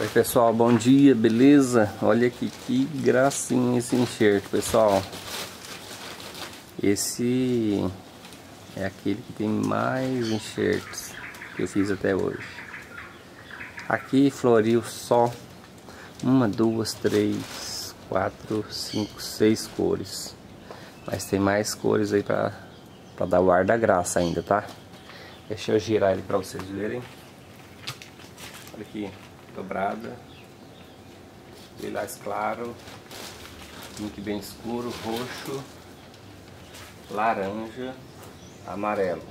Oi pessoal, bom dia, beleza? Olha aqui que gracinha esse enxerto, pessoal. Esse é aquele que tem mais enxertos que eu fiz até hoje. Aqui floriu só uma, duas, três, quatro, cinco, seis cores. Mas tem mais cores aí pra, pra dar o ar da graça ainda, tá? Deixa eu girar ele pra vocês verem. Olha aqui dobrada, lilás claro, pink bem escuro, roxo, laranja, amarelo.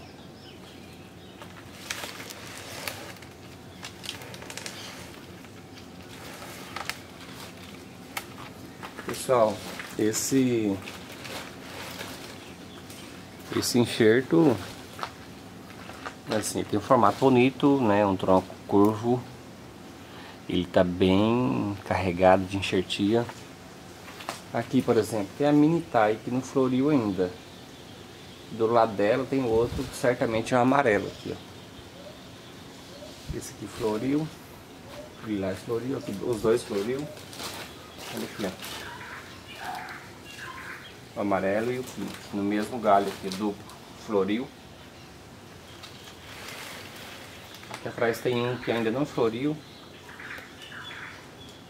Pessoal, esse esse enxerto assim, tem um formato bonito, né, um tronco curvo ele está bem carregado de enxertia. Aqui, por exemplo, tem a mini Tai que não floriu ainda. Do lado dela tem outro que certamente é um amarelo aqui, ó. Esse aqui floriu. Lilás floriu, aqui, os dois floriu. Olha aqui, ó. O amarelo e o pink. No mesmo galho aqui, duplo, floriu. Aqui atrás tem um que ainda não floriu.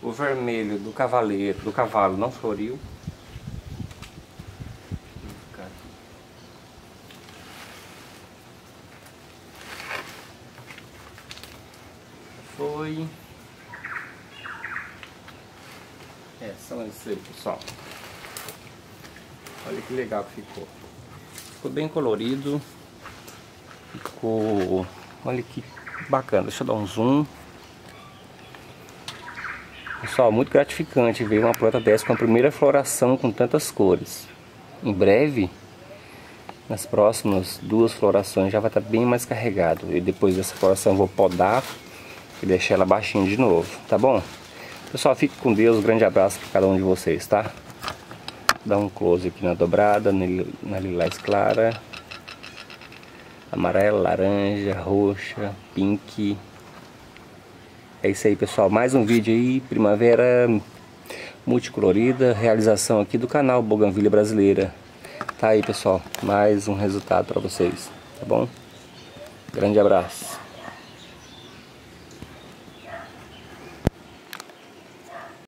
O vermelho do cavaleiro, do cavalo não floriu. Foi. É, são esses aí, pessoal. Olha que legal que ficou. Ficou bem colorido. Ficou... Olha que bacana. Deixa eu dar um zoom. Pessoal, muito gratificante ver uma planta dessa com a primeira floração com tantas cores. Em breve, nas próximas duas florações já vai estar bem mais carregado. E depois dessa floração vou podar e deixar ela baixinha de novo, tá bom? Pessoal, fique com Deus, um grande abraço para cada um de vocês, tá? Dá um close aqui na dobrada, na lilás clara, amarela, laranja, roxa, pink, é isso aí, pessoal. Mais um vídeo aí, primavera multicolorida, realização aqui do canal Boganvilha Brasileira. Tá aí, pessoal. Mais um resultado para vocês, tá bom? Grande abraço.